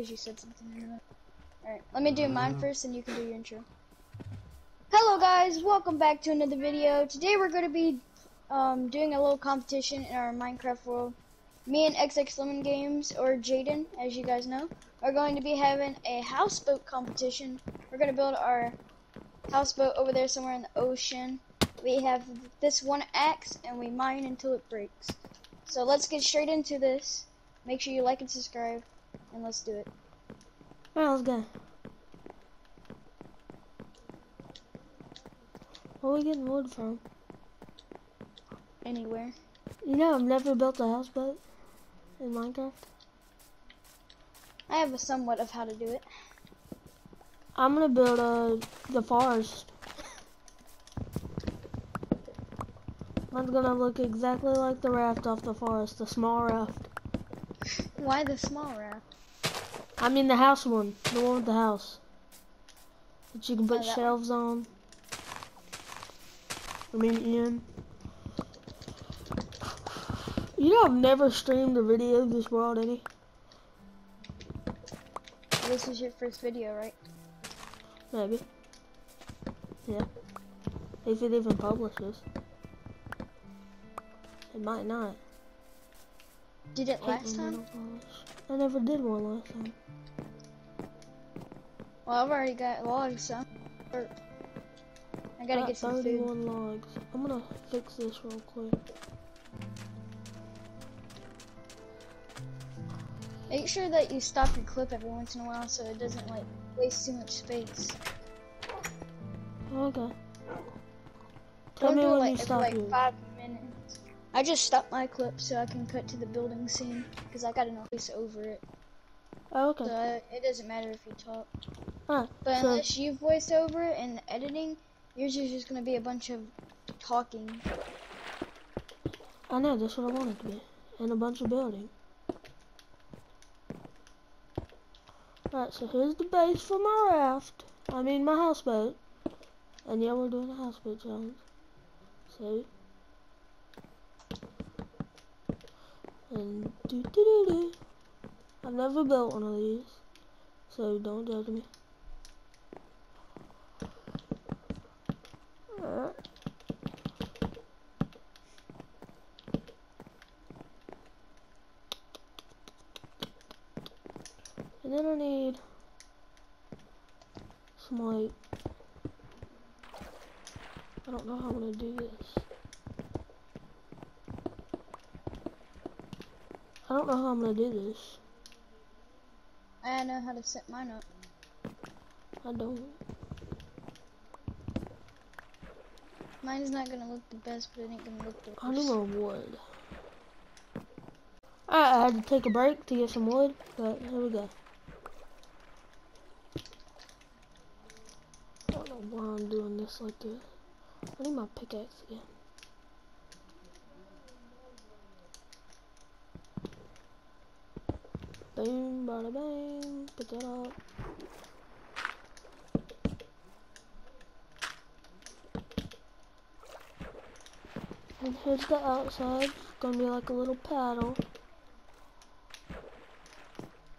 because you said something. Alright, let me do mine first and you can do your intro. Hello guys, welcome back to another video. Today we're going to be um, doing a little competition in our Minecraft world. Me and XX Lemon Games, or Jaden, as you guys know, are going to be having a houseboat competition. We're going to build our houseboat over there somewhere in the ocean. We have this one axe and we mine until it breaks. So let's get straight into this. Make sure you like and subscribe, and let's do it. Alright, let's go. Where are we getting wood from? Anywhere. You know, I've never built a houseboat in Minecraft. I have a somewhat of how to do it. I'm gonna build uh, the forest. Mine's gonna look exactly like the raft off the forest, the small raft. Why the small raft? I mean the house one, the one with the house. That you can put Oh, shelves on. I mean in. You know I've never streamed a video of this world any. This is your first video, right? Maybe. Yeah. If it even publishes. It might not. Did it last time? I never did one last time. Well, I've already got logs, so or- I gotta Got get some food. 31 logs. I'm gonna fix this real quick. Make sure that you stop your clip every once in a while so it doesn't like waste too much space. Okay. Tell Don't me do it when like you every stop like five. I just stopped my clip so I can cut to the building scene because I got an voice over it. Oh, okay. So uh, it doesn't matter if you talk. Alright. But So- unless you voice over it in the editing, yours is just gonna be a bunch of talking. I know, that's what I want it to be. And a bunch of building. Alright, so here's the base for my raft. I mean my houseboat. And yeah, we're doing a houseboat challenge. So. And do do do do. I've never built one of these. So don't judge me. And then I need some like I don't know how I'm gonna do this. I don't know how I'm gonna do this. I know how to set mine up. I don't. Mine's not gonna look the best, but it ain't gonna look the worst. I need more wood. Alright, I had to take a break to get some wood, but here we go. I don't know why I'm doing this like this. I need my pickaxe again. Boom, bada bang, put that up. And here's the outside. Gonna be like a little paddle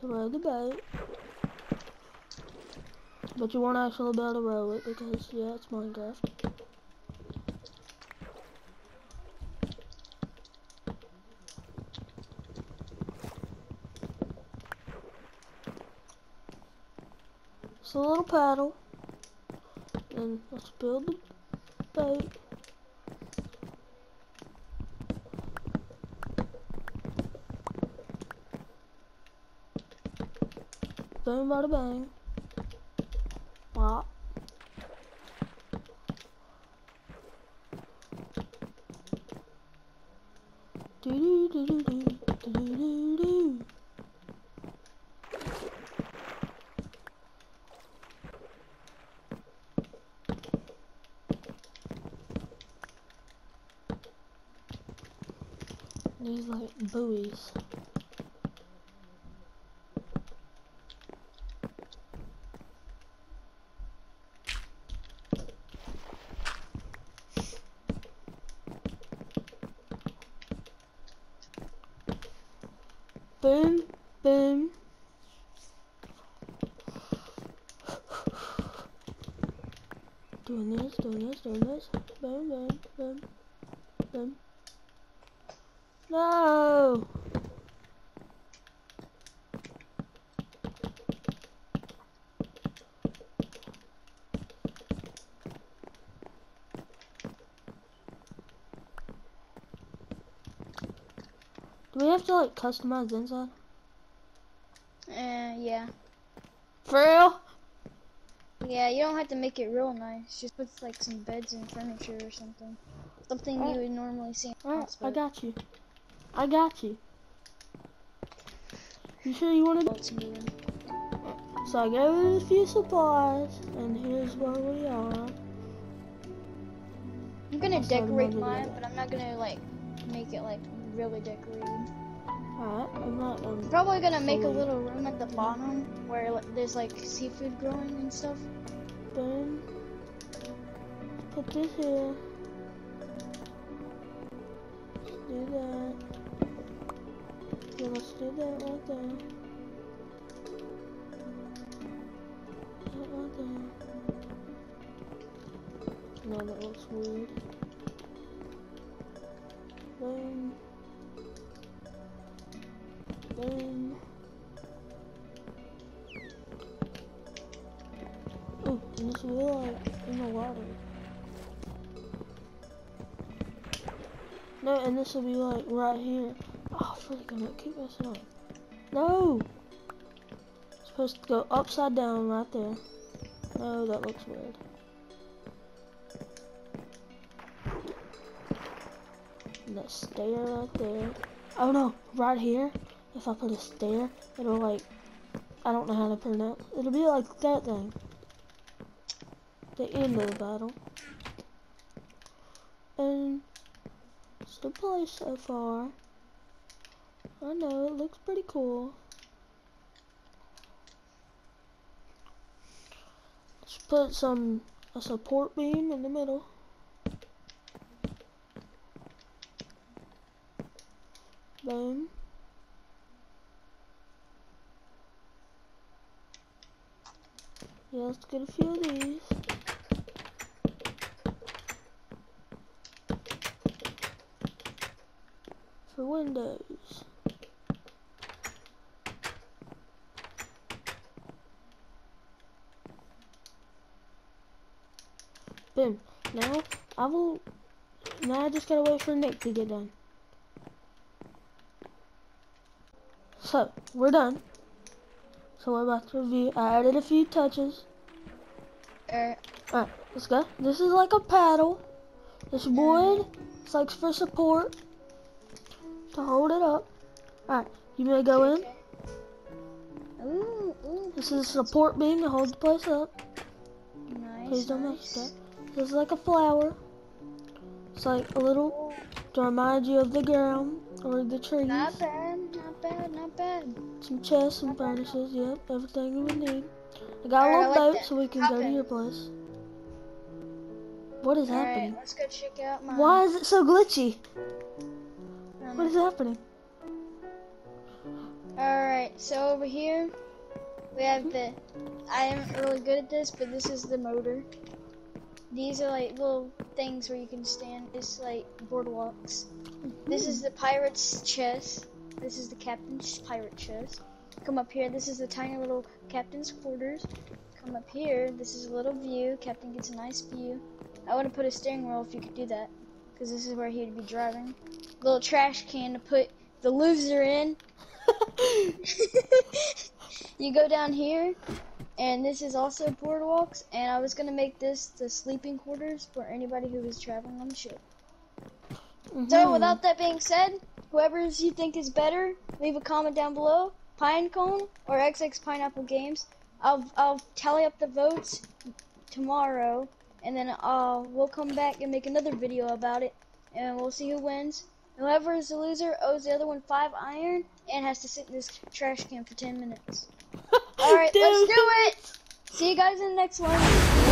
to row the boat. But you won't actually be able to row it because, yeah, it's Minecraft. It's a little paddle. And let's build the boat. Boom, bada bang. these like buoys. Boom, boom. Doing this, doing this, doing this. Boom, boom, boom, boom. No! Do we have to like customize inside? Uh, yeah. For real? Yeah, you don't have to make it real nice. Just put like some beds and furniture or something. Something you would normally see in a Alright, house, I got you. I got you. You sure you want to? new. So I gave a few supplies, and here's where we are. I'm gonna decorate mine, but I'm not gonna like make it like really decorated. Alright, I'm not um, probably gonna make a little room at the bottom where like, there's like seafood growing and stuff. Boom. Put this here. No, that looks weird. Boom. Boom. Ooh, and this will be like in the water. No, and this will be like right here. Oh, freak, I'm gonna keep messing up. No! Supposed to go upside down right there. No, that looks weird. And that stair right there. Oh no, right here. If I put a stair, it'll like, I don't know how to pronounce. It'll be like that thing. The end of the battle. And it's the place so far. I know, it looks pretty cool. Let's put some, a support beam in the middle. Boom. Yeah, let's get a few of these. For windows. Boom. Now, I will, now I just gotta wait for Nick to get done. So, we're done. So we're about to review. I added a few touches. Er, Alright, let's go. This is like a paddle. This wood, it's like for support. To hold it up. Alright, you may go in. ooh, ooh, This is a support beam to hold the place up. nice. Please don't nice. mess that. Is like a flower. It's like a little to remind you of the ground or the trees. Not bad, not bad, not bad. Some chests, some furnaces, yep, everything we need. I got a little like boat so we can Hop go to your place. What is Alright, happening? let's go check out my. Why is it so glitchy? um, What is happening? Alright, so over here we have the. I am really good at this, but this is the motor. These are like little things where you can stand. It's like boardwalks. Mm-hmm. This is the pirate's chest. This is the captain's pirate chest. Come up here. This is the tiny little captain's quarters. Come up here. This is a little view. Captain gets a nice view. I want to put a steering wheel if you could do that, because this is where he'd be driving. Little trash can to put the loser in. you go down here, and this is also boardwalks. And I was gonna make this the sleeping quarters for anybody who is traveling on the ship. So, Mhm. without that being said, whoever you think is better, leave a comment down below. Pinecone or XX Pineapple Games. I'll I'll tally up the votes tomorrow, and then uh we'll come back and make another video about it, and we'll see who wins. Whoever is the loser owes the other one five iron and has to sit in this trash can for ten minutes. All right, let's do it. See you guys in the next one.